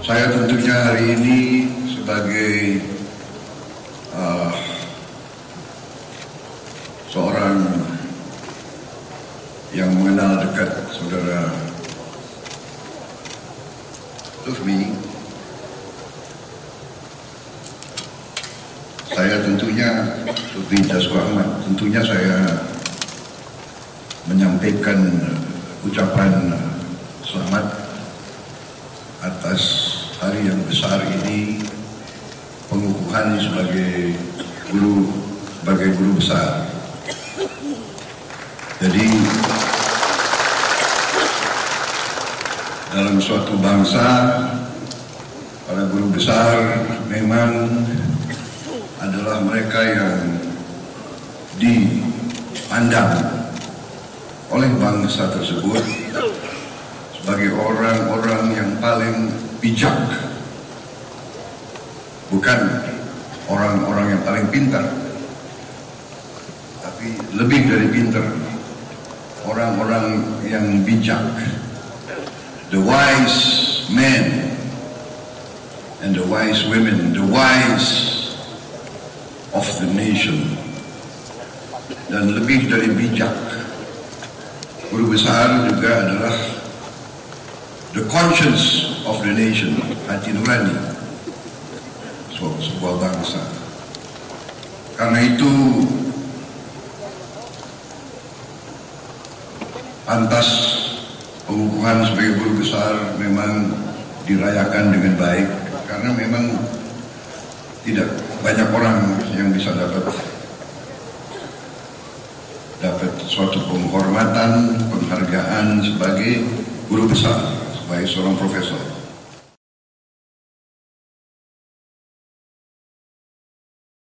Saya tentunya hari ini sebagai uh, seorang yang mengenal dekat saudara Lufmi, saya tentunya Lufmi Jasko Ahmad, tentunya saya menyampaikan ucapan selamat atas hari yang besar ini pengukuhan sebagai guru sebagai guru besar. Jadi dalam suatu bangsa para guru besar memang adalah mereka yang dipandang oleh bangsa tersebut sebagai orang-orang yang paling bijak. Bukan orang-orang yang paling pintar tapi lebih dari pintar. Orang-orang yang bijak. The wise men and the wise women, the wise of the nation. Dan lebih dari bijak, guru besar juga adalah the conscience of the nation, hati nurani so, sebuah bangsa. Karena itu pantas pengukuhan sebagai guru besar memang dirayakan dengan baik. Karena memang tidak banyak orang yang bisa dapat dapat suatu penghormatan, penghargaan sebagai guru besar, sebagai seorang profesor.